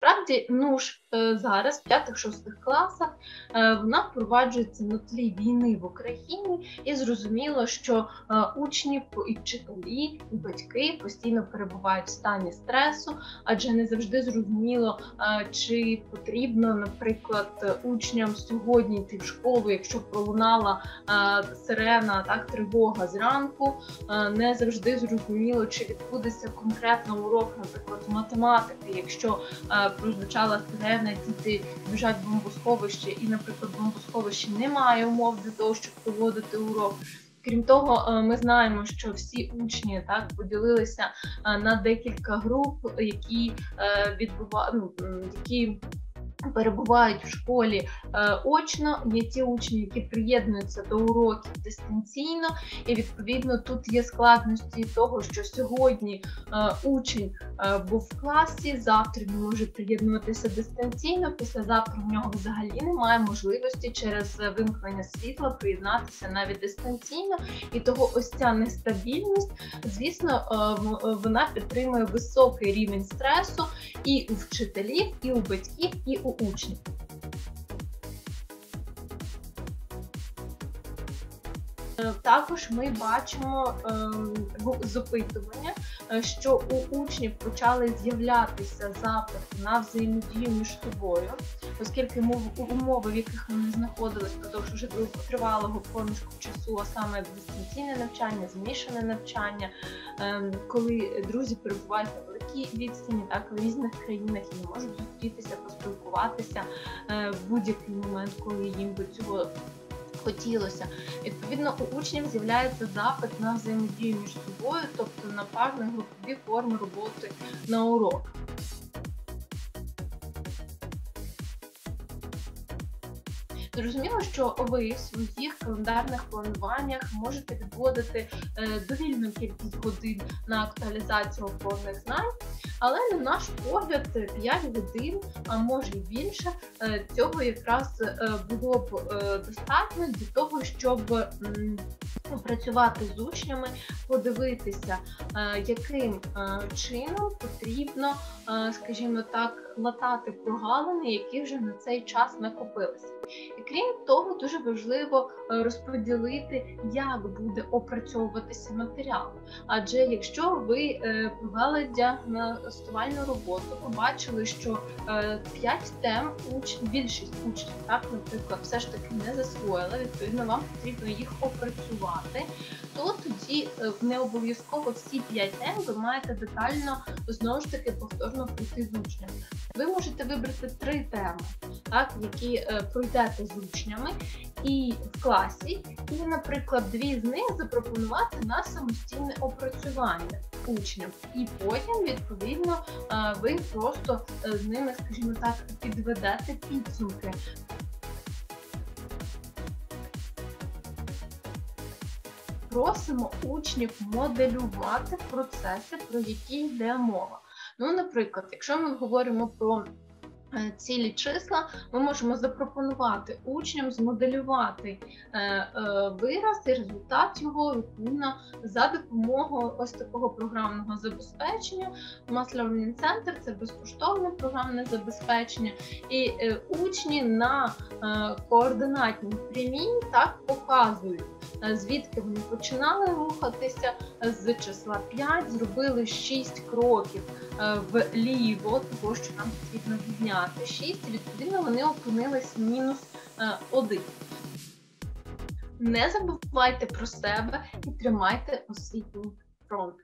Справді, ну ж е, зараз, в 5-6 класах, е, вона впроваджується на тлі війни в Україні, і зрозуміло, що е, учні і вчителі, і батьки постійно перебувають в стані стресу, адже не завжди зрозуміло, чи потрібно, наприклад, учням сьогодні йти в школу, якщо пролунала сирена, так тривога зранку, не завжди зрозуміло, чи відбудеться конкретно урок, наприклад, математики, якщо прозвучала сирена, діти біжать в бомбосховище, і, наприклад, в бомбосховищі немає умов для того, щоб проводити урок. Крім того, е, ми знаємо, що всі учні так поділилися е, на декілька груп, які е, відбувають ну, які перебувають в школі очно, є ті учні, які приєднуються до уроків дистанційно, і відповідно тут є складності того, що сьогодні е, учень був в класі, завтра він може приєднуватися дистанційно. Післязавтра в нього взагалі немає можливості через вимкнення світла приєднатися навіть дистанційно, і того ось ця нестабільність, звісно, е, вона підтримує високий рівень стресу і у вчителів, і у батьків, і у учнів. Також ми бачимо е, з опитування, е, що у учнів почали з'являтися запити на взаємодію між собою, оскільки умови, в яких вони знаходились продовж вже тривалого проміжку часу, а саме дистанційне навчання, змішане навчання, коли друзі перебувають на великій відстані, так в різних країнах і не можуть зустрітися, поспілкуватися в будь-який момент, коли їм до цього хотілося. Відповідно, у учнів з'являється запит на взаємодію між собою, тобто на парні групові форми роботи на урок. Зрозуміло, що ви в своїх календарних плануваннях можете відводити е, довільну кількість годин на актуалізацію опорних знань, але на наш погляд, 5 годин, а може і більше, е, цього якраз е, було б достатньо для того, щоб Працювати з учнями, подивитися, яким чином потрібно, скажімо так, латати прогалини, які вже на цей час накопилися. І крім того, дуже важливо е, розподілити, як буде опрацьовуватися матеріал. Адже якщо ви е, провели діагностувальну роботу, побачили, що 5 е, тем уч... більшість учнів, так, наприклад, все ж таки не засвоїла, відповідно, вам потрібно їх опрацювати, то тоді не обов'язково всі 5 тем ви маєте детально знову ж таки повторно пройти з учнями. Ви можете вибрати три теми, так, які пройдете з учнями і в класі, і, наприклад, дві з них запропонувати на самостійне опрацювання учням. І потім, відповідно, ви просто е, з ними, скажімо так, підведете підсумки. Просимо учнів моделювати процеси, про які йде мова. Ну, наприклад, якщо ми говоримо про Е, цілі числа, ми можемо запропонувати учням змоделювати е, е, вираз і результат його відповідно за допомогою ось такого програмного забезпечення. Mass Learning Center – це безкоштовне програмне забезпечення, і учні на координатній прямій так показують. Звідки вони починали рухатися з числа 5, зробили 6 кроків вліво, того що нам потрібно відняти 6, і відповідно, вони опинились мінус 1. Е, Не забувайте про себе і тримайте освітній фронт.